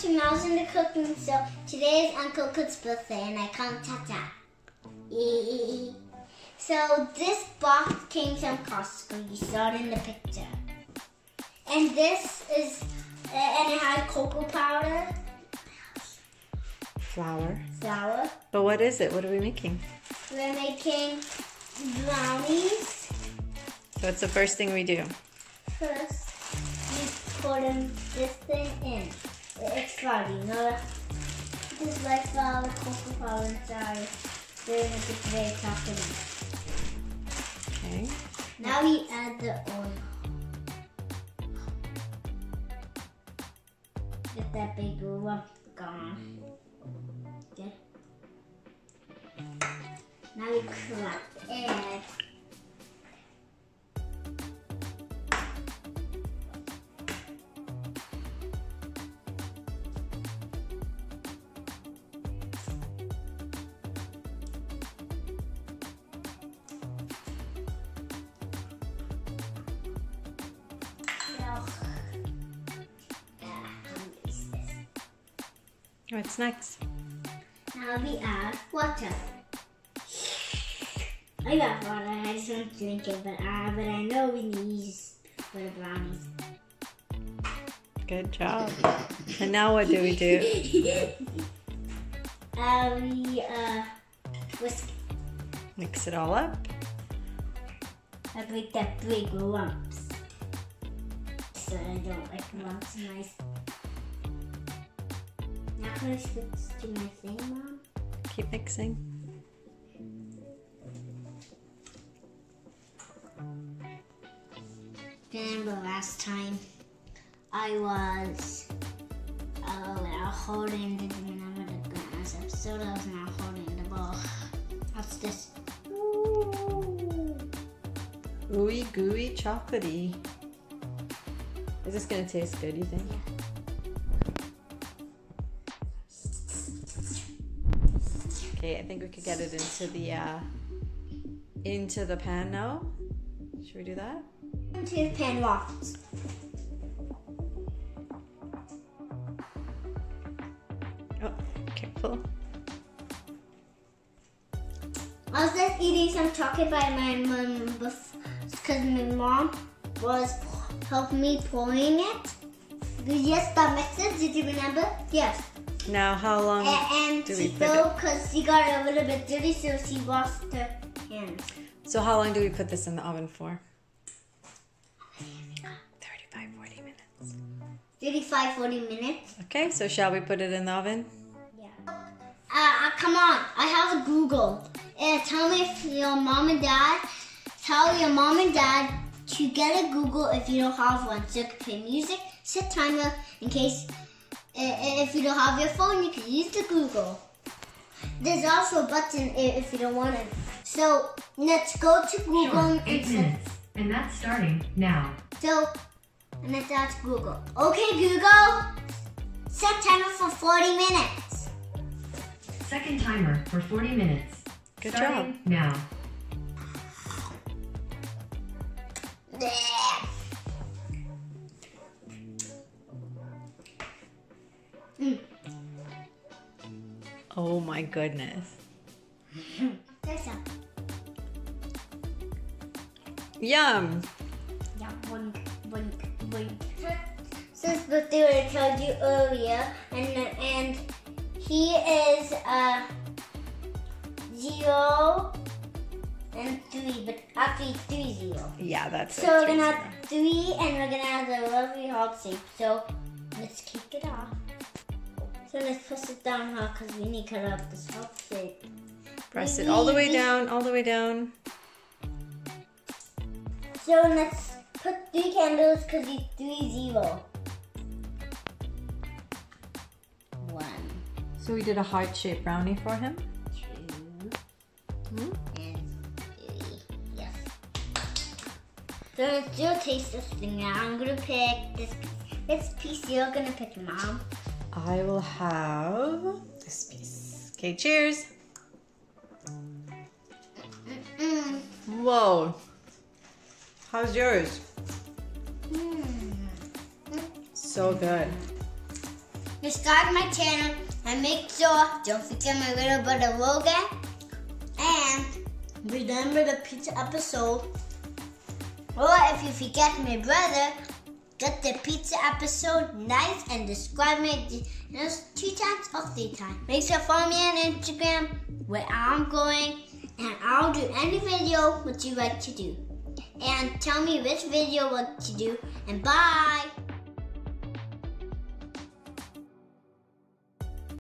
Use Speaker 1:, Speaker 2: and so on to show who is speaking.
Speaker 1: to Mouse in the cooking show. Today is Uncle Cook's birthday and I can't touch that. So this box came from Costco. You saw it in the picture. And this is, and it had cocoa powder,
Speaker 2: Flour.
Speaker 1: flour.
Speaker 2: But what is it? What are we making?
Speaker 1: We're making brownies.
Speaker 2: So what's the first thing we do?
Speaker 1: First, you put in this thing in. It's flour, you know. Like flour, cocoa powder inside. Then it's a.
Speaker 2: Okay.
Speaker 1: Now we add the oil. Get that big lump gone. Okay. Now we crack it.
Speaker 2: What's next?
Speaker 1: Now we add water. I got water. I just want to drink it, but uh, but I know we need for the brownies.
Speaker 2: Good job. And now what do we do?
Speaker 1: uh, we uh whisk.
Speaker 2: Mix it all up.
Speaker 1: I make that big lumps. So I don't like lumps. Nice. Now can I switch to my thing, mom?
Speaker 2: Keep mixing.
Speaker 1: Remember last time I was uh, holding the remember the last episode I was now holding the ball. What's this? Ooh.
Speaker 2: Ooey gooey chocolatey. Is this gonna taste good, you think? Okay, I think we could get it into the uh into the pan now. Should we do that?
Speaker 1: Into the pan waffles.
Speaker 2: Oh, careful.
Speaker 1: I was just eating some chocolate by my mom because my mom was helping me pouring it. Yes, that makes sense. Did you remember? Yes.
Speaker 2: Now how long
Speaker 1: And, and
Speaker 2: do we put it?
Speaker 1: because she got a little bit dirty, so she washed her hands.
Speaker 2: So how long do we put this in the oven for? 35, 40 minutes.
Speaker 1: 35, 40 minutes.
Speaker 2: Okay, so shall we put it in the oven?
Speaker 1: Yeah. Uh, uh, come on, I have a Google. Uh, tell me if your mom and dad, tell your mom and dad to get a Google if you don't have one. So you can play music, set timer in case, Eh, eh, if you don't have your phone, you can use the Google. There's also a button i- if you don't want it. So let's go to Google
Speaker 3: Sure,
Speaker 1: and
Speaker 3: eight minutes. And that's starting now.
Speaker 1: so, and let's ask Google. Okay, Google, set timer for 40 minutes.
Speaker 3: Second timer for 40 minutes.
Speaker 2: Good
Speaker 3: starting now.
Speaker 2: My goodness.
Speaker 1: There's.
Speaker 2: Yum!
Speaker 1: Yeah, boink, boink, boink. Since Buthu I told you earlier, and and he is uh zero and three, but actually three zero.
Speaker 2: Yeah, that's
Speaker 1: So
Speaker 2: it.
Speaker 1: we're gonna
Speaker 2: zero.
Speaker 1: have three, and we're gonna have the lovely heart shape. So let's kick it off. So let's push it down hard because we need to cut out this heart shape.
Speaker 2: Press it all the way down, all the way down.
Speaker 1: So let's put three candles because he's three zero. One,
Speaker 2: So we did a heart-shaped brownie for him.
Speaker 1: two,
Speaker 2: Hmm?
Speaker 1: and three. Yes. So let's do a taste this thing now. I'm gonna pick this piece. This piece you're gonna pick, Mom.
Speaker 2: I will have this piece. Okay, cheers.
Speaker 1: Mm.
Speaker 2: Whoa. How's yours?
Speaker 1: Mm.
Speaker 2: So good.
Speaker 1: subscribe my channel, and make sure don't forget my little brother Logan. And remember the pizza episode. Or if you forget my brother, get the pizza episode nice and describe me you know, two times or three times. Make sure to follow me on Instagram where I'm going and I'll do any video what you like to do. And tell me which video what to do and bye!